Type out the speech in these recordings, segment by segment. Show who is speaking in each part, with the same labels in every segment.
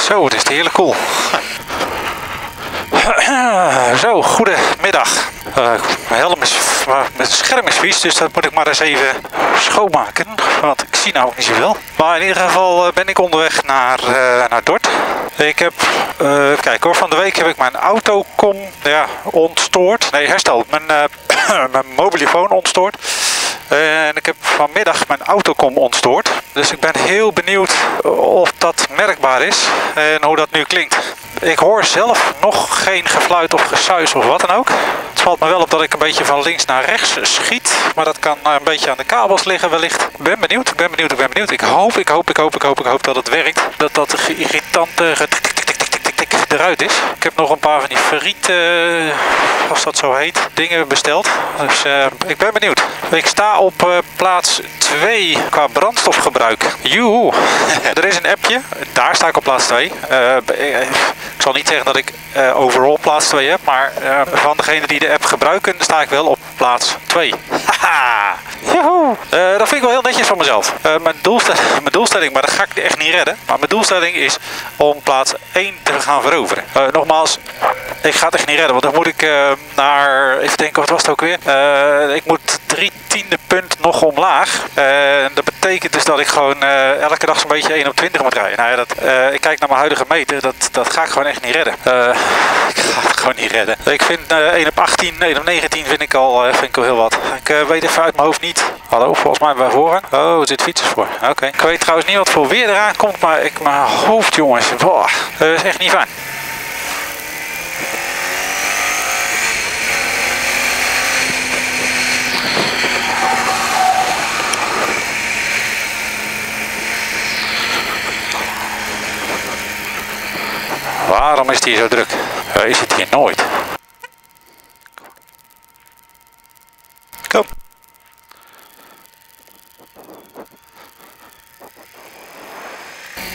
Speaker 1: Zo, het is heerlijk cool. Zo, goedemiddag. Uh, mijn helm is, mijn scherm is vies, dus dat moet ik maar eens even schoonmaken. Want ik zie nou niet zoveel. Maar in ieder geval ben ik onderweg naar, uh, naar Dort. Ik heb, uh, kijk hoor, van de week heb ik mijn autocom ja, ontstoord. Nee, hersteld. Mijn, mijn mobielefoon ontstoord. En ik heb vanmiddag mijn autocom ontstoord. Dus ik ben heel benieuwd of dat merkbaar is en hoe dat nu klinkt. Ik hoor zelf nog geen gefluit of gesuis of wat dan ook. Het valt me wel op dat ik een beetje van links naar rechts schiet. Maar dat kan een beetje aan de kabels liggen wellicht. Ik ben benieuwd, ik ben benieuwd, ik ben benieuwd. Ik hoop, ik hoop, ik hoop, ik hoop, ik hoop dat het werkt. Dat dat irritante eruit is. Ik heb nog een paar van die ferriet, uh, als dat zo heet, dingen besteld. Dus uh, ik ben benieuwd. Ik sta op uh, plaats 2 qua brandstofgebruik. Joehoe. er is een appje. Daar sta ik op plaats 2. ik zal niet zeggen dat ik overal plaats 2 heb, maar van degenen die de app gebruiken sta ik wel op plaats 2. Haha. Joehoe. Dat vind ik wel heel netjes van mezelf. mijn, doelstelling, mijn doelstelling, maar dat ga ik echt niet redden. Maar mijn doelstelling is om plaats 1 te gaan veroveren. Uh, nogmaals, ik ga het echt niet redden, want dan moet ik naar, even denken, wat was het ook weer? Ik moet drie tiende punt nog omlaag. Dat betekent dus dat ik gewoon elke dag zo'n beetje 1 op 20 moet rijden. Nou ja, dat, ik kijk naar mijn huidige meter, dat, dat ga ik gewoon echt niet redden. Gewoon niet redden. Ik vind 1 op 18, 1 op 19 vind ik al, vind ik al heel wat. Ik weet even uit mijn hoofd niet. Hallo, volgens mij bij voorrang. Oh, er zit fietsers voor. Oké. Ik weet trouwens niet wat voor weer eraan komt, maar ik, mijn hoofd jongens, boah, dat is echt niet fijn. Waarom is hier zo druk? Uh, is het hier nooit? Kom.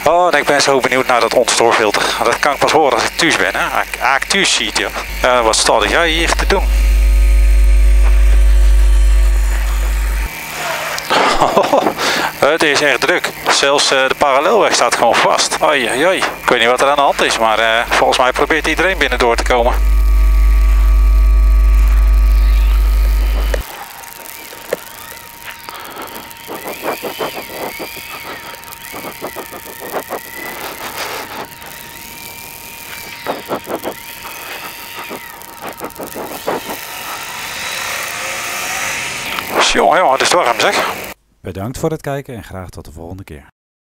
Speaker 1: Oh, en ik ben zo benieuwd naar dat ontstoorfilter. Dat kan ik pas horen als ik thuis ben. Hè? Als ik thuis ziet, joh. Uh, wat staat jij hier te doen? het is echt druk. Zelfs uh, de parallelweg staat gewoon vast. Oei, oei, Ik weet niet wat er aan de hand is, maar uh, volgens mij probeert iedereen binnen door te komen. Jongen, jongen, het is warm zeg.
Speaker 2: Bedankt voor het kijken en graag tot de volgende keer.